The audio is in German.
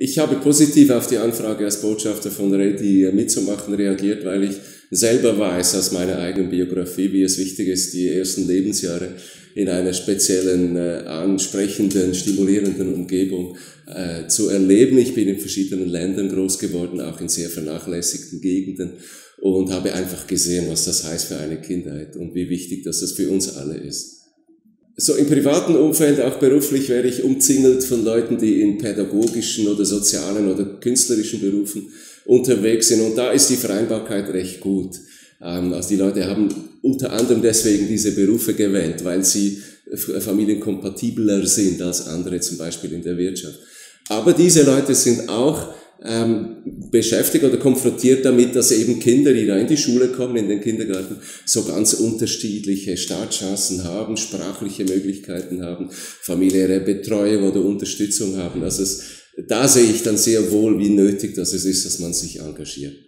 Ich habe positiv auf die Anfrage als Botschafter von Ready mitzumachen reagiert, weil ich selber weiß aus meiner eigenen Biografie, wie es wichtig ist, die ersten Lebensjahre in einer speziellen, äh, ansprechenden, stimulierenden Umgebung äh, zu erleben. Ich bin in verschiedenen Ländern groß geworden, auch in sehr vernachlässigten Gegenden und habe einfach gesehen, was das heißt für eine Kindheit und wie wichtig dass das für uns alle ist. So im privaten Umfeld, auch beruflich, wäre ich umzingelt von Leuten, die in pädagogischen oder sozialen oder künstlerischen Berufen unterwegs sind. Und da ist die Vereinbarkeit recht gut. Ähm, also die Leute haben unter anderem deswegen diese Berufe gewählt, weil sie familienkompatibler sind als andere, zum Beispiel in der Wirtschaft. Aber diese Leute sind auch ähm, beschäftigt oder konfrontiert damit, dass eben Kinder, die da in die Schule kommen, in den Kindergarten, so ganz unterschiedliche Startchancen haben, sprachliche Möglichkeiten haben, familiäre Betreuung oder Unterstützung haben. Also es, da sehe ich dann sehr wohl, wie nötig das ist, dass man sich engagiert.